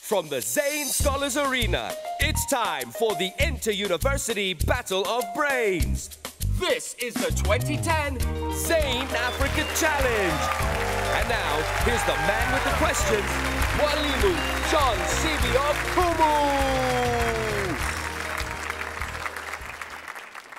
From the Zain Scholars Arena, it's time for the Inter-University Battle of Brains. This is the 2010 Zain Africa Challenge. And now, here's the man with the questions, Walimu John Sibi of Kumu.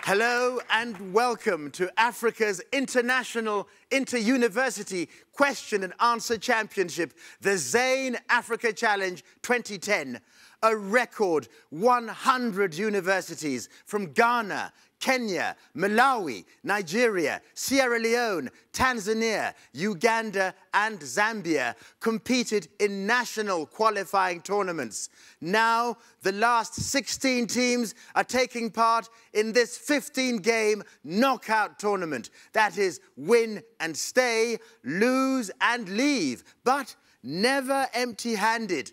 Hello and welcome to Africa's International Inter-University Question and Answer Championship, the Zain Africa Challenge 2010. A record 100 universities from Ghana, Kenya, Malawi, Nigeria, Sierra Leone, Tanzania, Uganda, and Zambia competed in national qualifying tournaments. Now, the last 16 teams are taking part in this 15 game knockout tournament. That is, win and stay, lose and leave, but never empty handed.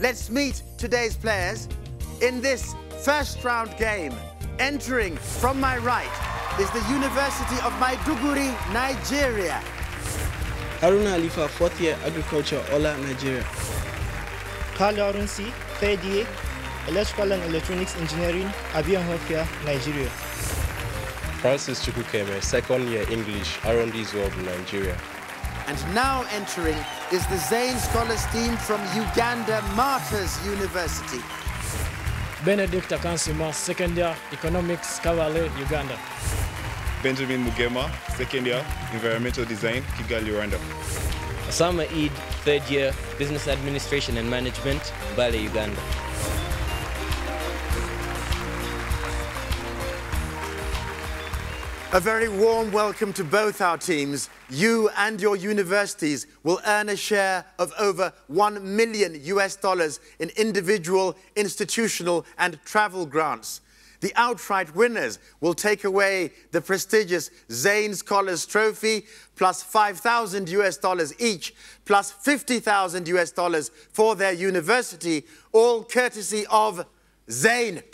Let's meet today's players in this first round game. Entering from my right is the University of Maiduguri, Nigeria. Haruna Alifa, fourth year agriculture, Ola, Nigeria. Carl Arunsi, third year, electrical and electronics engineering, Abiyan Hofia, Nigeria. Francis Chukukeme, second year English, Arundis World, Nigeria. And now entering is the Zain Scholars team from Uganda Martyrs University. Benedict Akansima, second year Economics, Kabale, Uganda. Benjamin Mugema, second year Environmental Design, Kigali, Rwanda. Osama Eid, third year Business Administration and Management, Bale, Uganda. A very warm welcome to both our teams. You and your universities will earn a share of over 1 million US dollars in individual, institutional, and travel grants. The outright winners will take away the prestigious Zain Scholars Trophy plus 5,000 US dollars each, plus 50,000 US dollars for their university, all courtesy of Zain.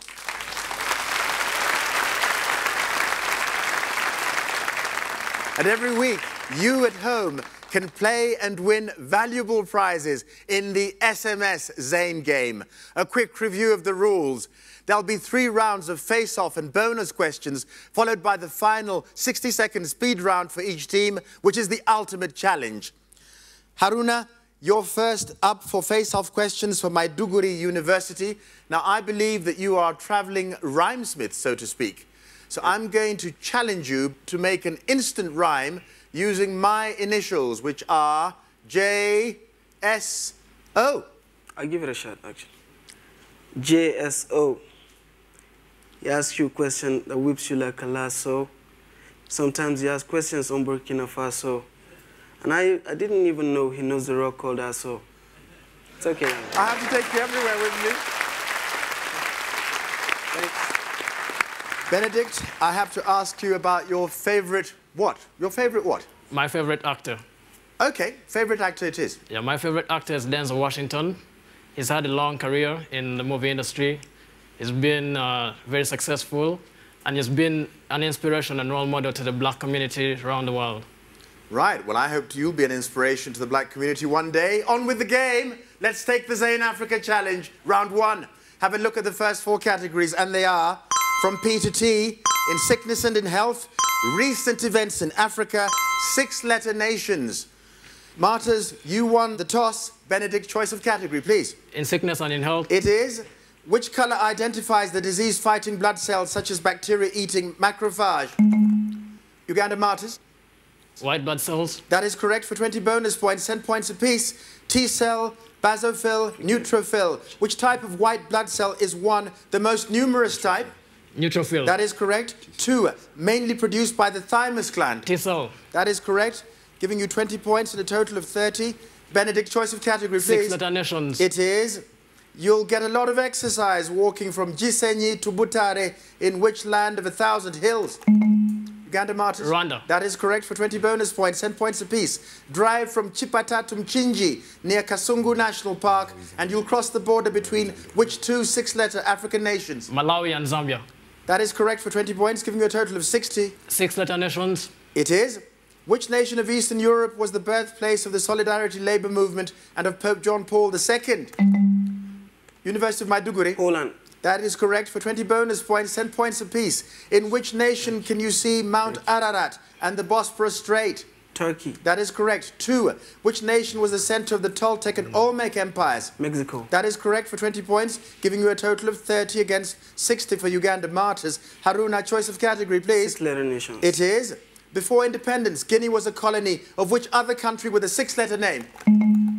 And every week, you at home can play and win valuable prizes in the SMS Zain game. A quick review of the rules. There'll be three rounds of face-off and bonus questions, followed by the final 60-second speed round for each team, which is the ultimate challenge. Haruna, you're first up for face-off questions for Maiduguri University. Now, I believe that you are traveling rhymesmith, so to speak. So I'm going to challenge you to make an instant rhyme using my initials, which are J, S, O. I'll give it a shot, actually. JSO. He asks you a question that whips you like a lasso. Sometimes he asks questions on Burkina Faso. And I, I didn't even know he knows the rock called Aso. It's okay. I have to take you everywhere with me. Thanks. Benedict, I have to ask you about your favorite what? Your favorite what? My favorite actor. Okay, favorite actor it is. Yeah, my favorite actor is Denzel Washington. He's had a long career in the movie industry. He's been uh, very successful, and he's been an inspiration and role model to the black community around the world. Right, well, I hope you'll be an inspiration to the black community one day. On with the game. Let's take the Zain Africa Challenge, round one. Have a look at the first four categories, and they are from P to T, in sickness and in health, recent events in Africa, six-letter nations. Martyrs, you won the toss. Benedict, choice of category, please. In sickness and in health, It is. Which color identifies the disease-fighting blood cells such as bacteria-eating macrophage? Uganda Martyrs. white blood cells, That is correct for 20 bonus points, 10 points apiece. T-cell, basophil, neutrophil. Which type of white blood cell is one, the most numerous type? Neutrophil, That is correct. Two, mainly produced by the thymus gland. T cell, That is correct, giving you 20 points and a total of 30. Benedict, choice of category, please. six-letter nations, It is. You'll get a lot of exercise walking from Gisenyi to Butare in which land of a thousand hills? Uganda Martyrs? Rwanda. That is correct for 20 bonus points, 10 points apiece. Drive from Chipata to Mchinji near Kasungu National Park and you'll cross the border between which two six-letter African nations? Malawi and Zambia. That is correct for 20 points, giving you a total of 60. Six-letter nations, It is. Which nation of Eastern Europe was the birthplace of the Solidarity Labour Movement and of Pope John Paul II? University of Maiduguri. Poland. That is correct for 20 bonus points, 10 points apiece. In which nation can you see Mount Ararat and the Bosporus Strait? Turkey. That is correct. Two. Which nation was the center of the Toltec and Olmec empires? Mexico. That is correct for 20 points, giving you a total of 30 against 60 for Uganda Martyrs. Haruna, choice of category, please. Six-letter nation. It is. Before independence, Guinea was a colony of which other country with a six-letter name?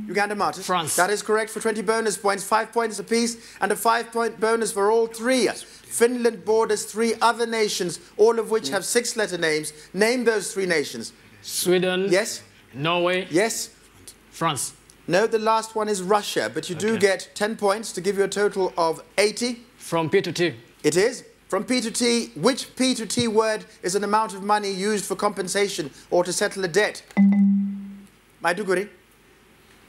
Uganda Martyrs. France. That is correct for 20 bonus points, five points apiece, and a five-point bonus for all three. Finland borders three other nations, all of which mm. have six-letter names. Name those three nations. Sweden. Yes? Norway. Yes? France. No, the last one is Russia, but you do get 10 points to give you a total of 80. From P to T. It is. From P to T, which P to T word is an amount of money used for compensation or to settle a debt? Maiduguri.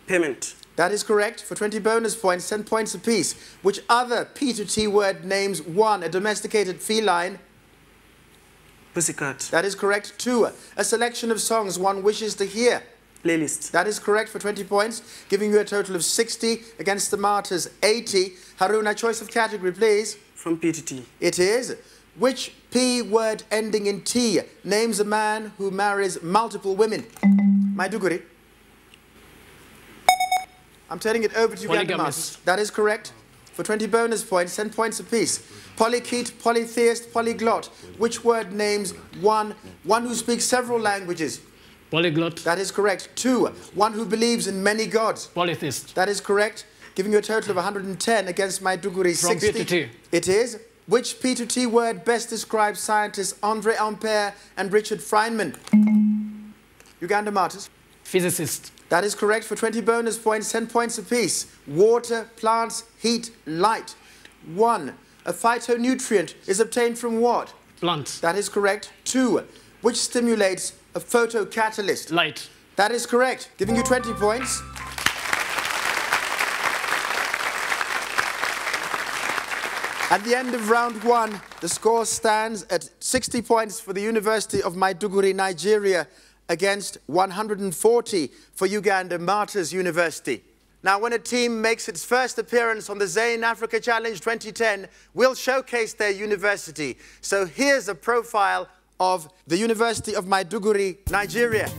Payment. That is correct. For 20 bonus points, 10 points apiece. Which other P to T word names one, a domesticated feline? Pussycat. That is correct. Two, a selection of songs one wishes to hear. Playlist. That is correct for 20 points, giving you a total of 60 against the Martyrs 80. Haruna, choice of category, please. From PTT. It is. Which P word ending in T names a man who marries multiple women? Maiduguri. I'm turning it over to you, Polygamist. That is correct. For 20 bonus points, 10 points apiece. Polykete, polytheist, polyglot. Which word names one, one who speaks several languages? Polyglot. That is correct. Two, one who believes in many gods. Polytheist. That is correct, giving you a total of 110 against Maiduguri From 60. P to T. It is. Which P to T word best describes scientists Andre Ampere and Richard Feynman? Uganda Martyrs. Physicist. That is correct for 20 bonus points, 10 points apiece. Water, plants, heat, light. One, a phytonutrient is obtained from what? Plant. That is correct. Two, which stimulates a photocatalyst? Light. That is correct, giving you 20 points. At the end of round one, the score stands at 60 points for the University of Maiduguri, Nigeria, against 140 for Uganda Martyrs University. Now, when a team makes its first appearance on the Zain Africa Challenge 2010, we'll showcase their university. So here's a profile of the University of Maiduguri, Nigeria.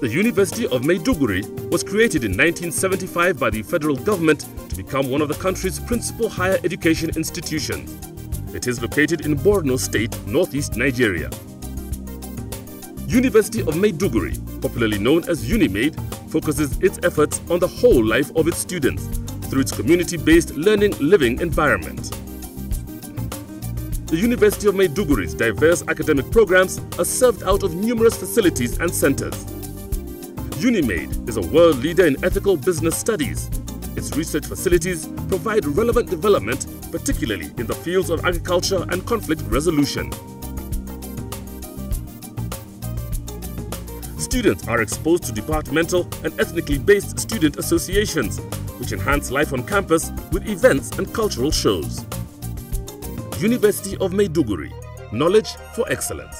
The University of Maiduguri was created in 1975 by the federal government to become one of the country's principal higher education institutions. It is located in Borno State, northeast Nigeria. University of Maiduguri, popularly known as UNIMAID, focuses its efforts on the whole life of its students through its community-based learning living environment. The University of Maiduguri's diverse academic programs are served out of numerous facilities and centers. UNIMAID is a world leader in ethical business studies. Its research facilities provide relevant development, particularly in the fields of agriculture and conflict resolution. Students are exposed to departmental and ethnically based student associations, which enhance life on campus with events and cultural shows. University of Maiduguri, knowledge for excellence.